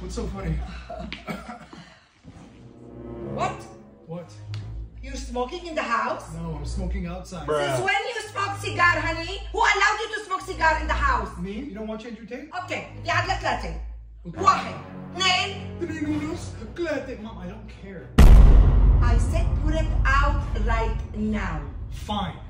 What's so funny? What? What? You're smoking in the house? No, I'm smoking outside. Since when you smoke cigar, honey? Who allowed you to smoke cigar in the house? Me? You don't want change your tape? Okay, يعد لك ثلاثة واحد اثنين Three Glad Mom, I don't care. I said put it out right now Fine.